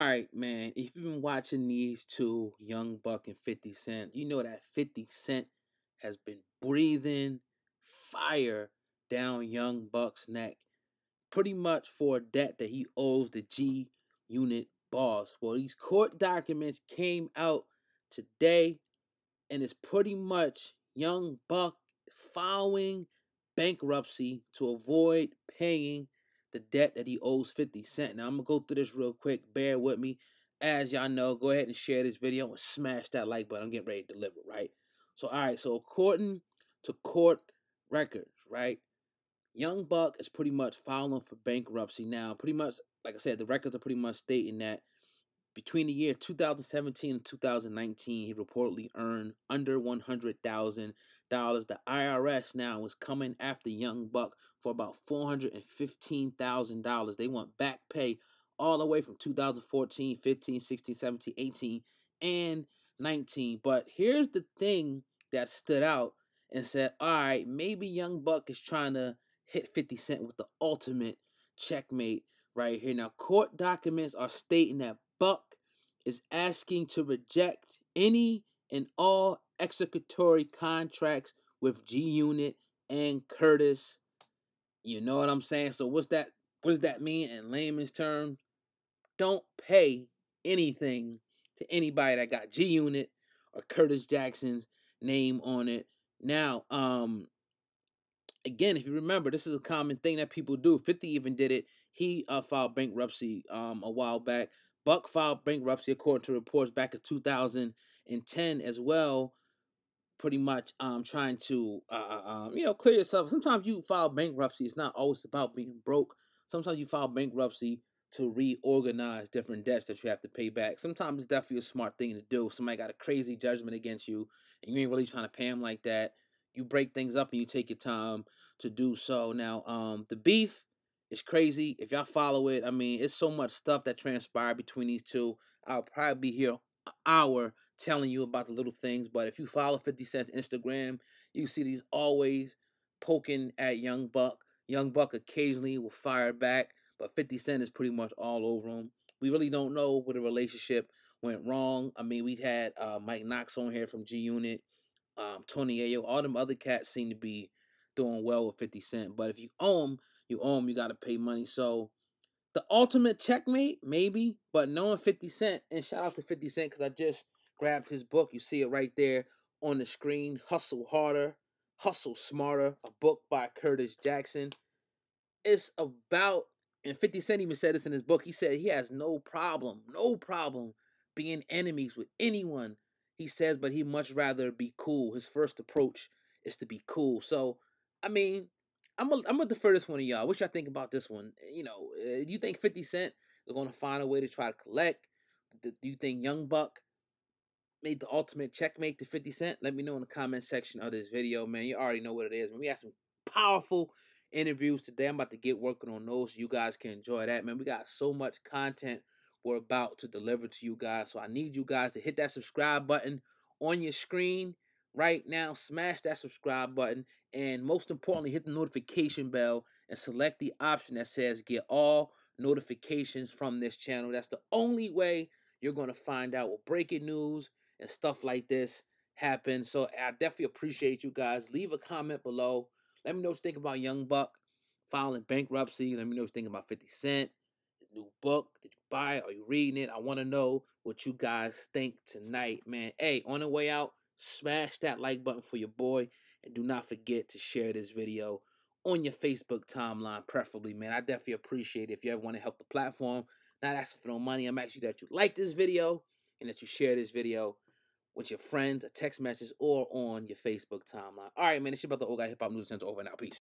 All right, man. If you've been watching these two, Young Buck and 50 Cent, you know that 50 Cent has been breathing fire down Young Buck's neck, pretty much for a debt that he owes the G Unit boss. Well, these court documents came out today, and it's pretty much Young Buck filing bankruptcy to avoid paying the debt that he owes 50 Cent. Now, I'm going to go through this real quick. Bear with me. As y'all know, go ahead and share this video and smash that like button. I'm getting ready to deliver, right? So, all right. So, according to court records, right, Young Buck is pretty much filing for bankruptcy now. Pretty much, like I said, the records are pretty much stating that between the year 2017 and 2019, he reportedly earned under $100,000. The IRS now is coming after Young Buck for about $415,000. They want back pay all the way from 2014, 15, 16, 17, 18, and 19. But here's the thing that stood out and said, all right, maybe Young Buck is trying to hit 50 Cent with the ultimate checkmate right here. Now, court documents are stating that Buck is asking to reject any and all executory contracts with G Unit and Curtis you know what I'm saying? So what's that what does that mean in layman's terms? Don't pay anything to anybody that got G Unit or Curtis Jackson's name on it. Now, um again, if you remember, this is a common thing that people do. 50 even did it. He uh, filed bankruptcy um a while back. Buck filed bankruptcy according to reports back in 2010 as well pretty much um trying to uh, uh, um you know clear yourself. Sometimes you file bankruptcy. It's not always about being broke. Sometimes you file bankruptcy to reorganize different debts that you have to pay back. Sometimes it's definitely a smart thing to do. Somebody got a crazy judgment against you, and you ain't really trying to pay them like that. You break things up and you take your time to do so. Now, um, the beef is crazy. If y'all follow it, I mean, it's so much stuff that transpired between these two. I'll probably be here an hour telling you about the little things. But if you follow 50 Cent's Instagram, you see these always poking at Young Buck. Young Buck occasionally will fire back, but 50 Cent is pretty much all over him. We really don't know where the relationship went wrong. I mean, we had uh, Mike Knox on here from G Unit, um, Tony Yayo, all them other cats seem to be doing well with 50 Cent. But if you owe him, you owe him, you got to pay money. So the ultimate checkmate, maybe, but knowing 50 Cent, and shout out to 50 Cent because I just grabbed his book. You see it right there on the screen. Hustle Harder, Hustle Smarter, a book by Curtis Jackson. It's about, and 50 Cent even said this in his book. He said he has no problem, no problem being enemies with anyone. He says, but he much rather be cool. His first approach is to be cool. So, I mean, I'm gonna I'm gonna defer this one to y'all. What y'all think about this one? You know, do you think 50 Cent is gonna find a way to try to collect? Do you think Young Buck made the ultimate checkmate to 50 Cent? Let me know in the comment section of this video, man. You already know what it is. Man, we have some powerful interviews today. I'm about to get working on those you guys can enjoy that, man. We got so much content we're about to deliver to you guys. So I need you guys to hit that subscribe button on your screen right now. Smash that subscribe button. And most importantly, hit the notification bell and select the option that says get all notifications from this channel. That's the only way you're going to find out what breaking news, and stuff like this happen. So I definitely appreciate you guys. Leave a comment below. Let me know what you think about Young Buck filing bankruptcy. Let me know what you think about 50 Cent, his new book. Did you buy it? Are you reading it? I want to know what you guys think tonight, man. Hey, on the way out, smash that like button for your boy. And do not forget to share this video on your Facebook timeline, preferably, man. I definitely appreciate it if you ever want to help the platform. Not asking for no money. I'm asking that you like this video and that you share this video with your friends, a text message, or on your Facebook timeline. All right, man, it's your brother Old Guy Hip Hop News Center over now. Peace.